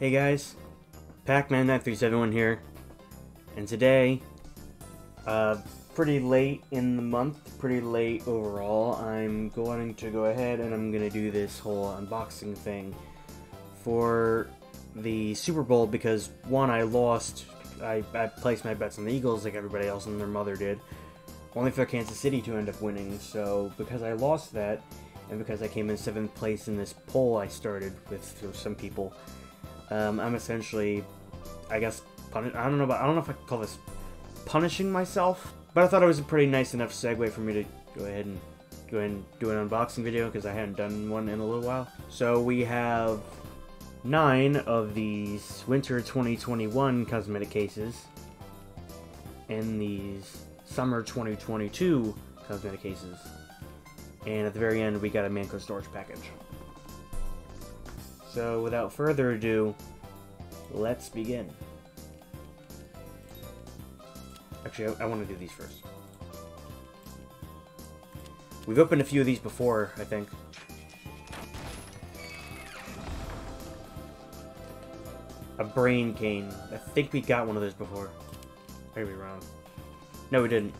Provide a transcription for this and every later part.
Hey guys, Pac-Man9371 here, and today, uh, pretty late in the month, pretty late overall, I'm going to go ahead and I'm going to do this whole unboxing thing for the Super Bowl because, one, I lost, I, I placed my bets on the Eagles like everybody else and their mother did, only for Kansas City to end up winning, so because I lost that, and because I came in 7th place in this poll I started with some people, um, I'm essentially, I guess, I don't know I don't know if I can call this punishing myself, but I thought it was a pretty nice enough segue for me to go ahead and go ahead and do an unboxing video because I hadn't done one in a little while. So we have nine of these winter 2021 cosmetic cases and these summer 2022 cosmetic cases. And at the very end, we got a Mann Co. storage package. So without further ado, let's begin. Actually, I, I want to do these first. We've opened a few of these before, I think. A brain cane. I think we got one of those before. I could be wrong. No, we didn't.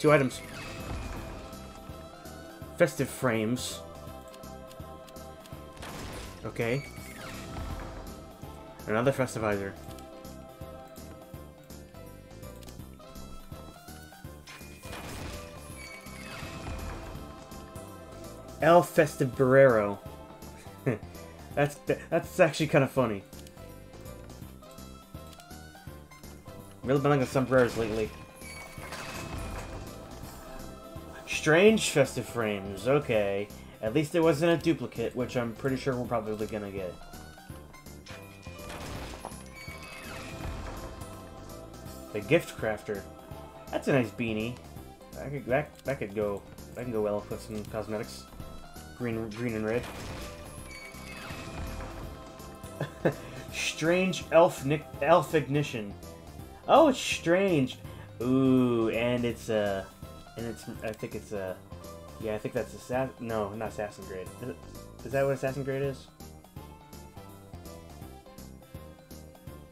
Two items. Festive frames. Okay. Another festivizer. El Festivarero. that's that's actually kind of funny. Really been liking sombreros lately. Strange festive frames. Okay. At least it wasn't a duplicate, which I'm pretty sure we're probably gonna get. The gift crafter. That's a nice beanie. That could that, that could go that can go well with some cosmetics. Green green and red. strange elf elf ignition. Oh, it's strange. Ooh, and it's a, and it's I think it's a, yeah, I think that's assassin. No, not assassin grade. Is, it, is that what assassin grade is?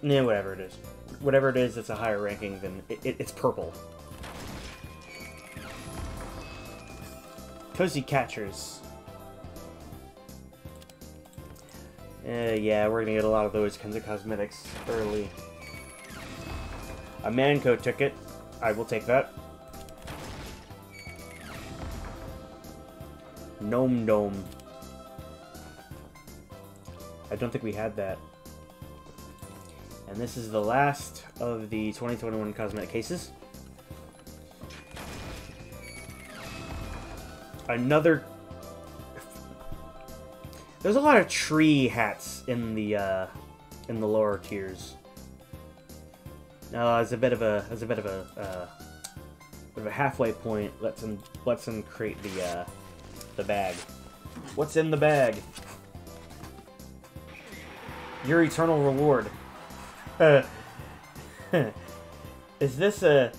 Yeah, whatever it is. Whatever it is, it's a higher ranking than it, it, it's purple. Cozy catchers. Uh, yeah, we're gonna get a lot of those kinds of cosmetics early. A Mann Co. ticket. I will take that. Gnome Dome. I don't think we had that. And this is the last of the 2021 cosmetic cases. Another... There's a lot of tree hats in the, uh, in the lower tiers. No, as a bit of a as a bit of a uh, bit of a halfway point. Let's let's him create the uh, the bag. What's in the bag? Your eternal reward. is this a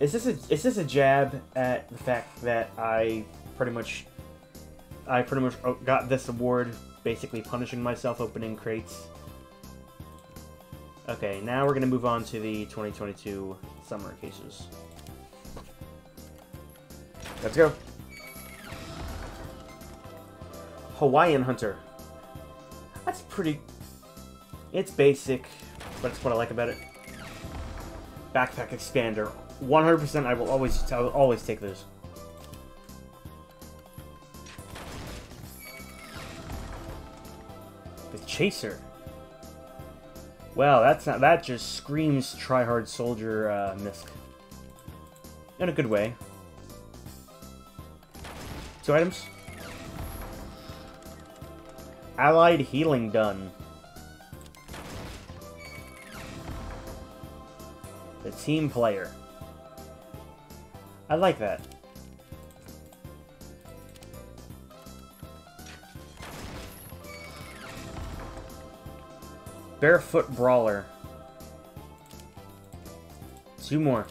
is this a is this a jab at the fact that I pretty much I pretty much oh, got this award basically punishing myself opening crates Okay, now we're going to move on to the 2022 summer cases. Let's go. Hawaiian Hunter. That's pretty... It's basic, but it's what I like about it. Backpack Expander. 100% I will always I will always take those. The Chaser. Well, that's not, that just screams try-hard soldier uh, misc. In a good way. Two items. Allied healing done. The team player. I like that. Barefoot Brawler. Two more.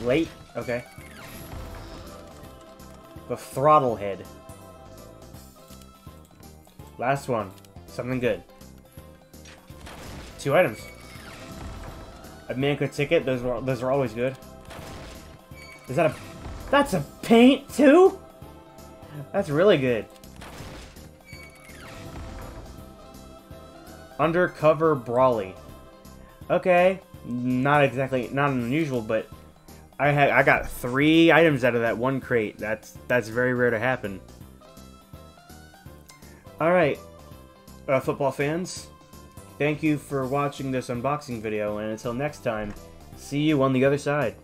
Late? Okay. The throttle head. Last one. Something good. Two items. A Mann Co. ticket. Those are those are always good. Is that a? That's a paint too. That's really good. Undercover Brawly. Okay, not exactly not unusual, but I had I got three items out of that one crate. That's that's very rare to happen. All right, uh, football fans, thank you for watching this unboxing video, and until next time, see you on the other side.